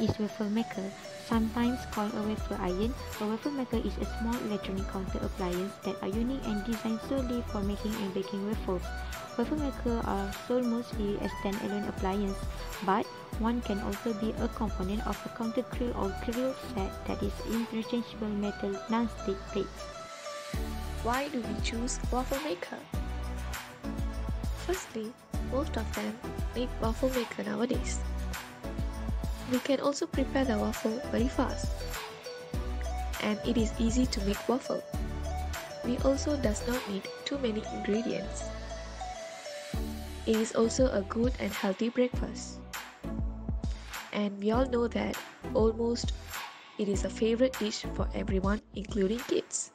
is waffle maker. Sometimes called a waffle iron, a waffle maker is a small electronic counter appliance that are unique and designed solely for making and baking waffles. Waffle makers are sold mostly as standalone appliance, but one can also be a component of a counter grill or grill set that is interchangeable metal non-stick plates. Why do we choose waffle maker? Firstly, most of them make waffle maker nowadays. We can also prepare the waffle very fast. And it is easy to make waffle. We also does not need too many ingredients. It is also a good and healthy breakfast. And we all know that almost it is a favorite dish for everyone including kids.